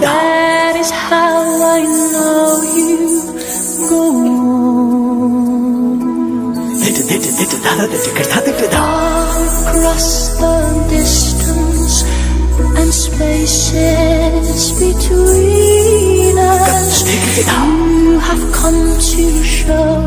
That is how I know you. Go on. All across the distance and spaces between us, you have come to show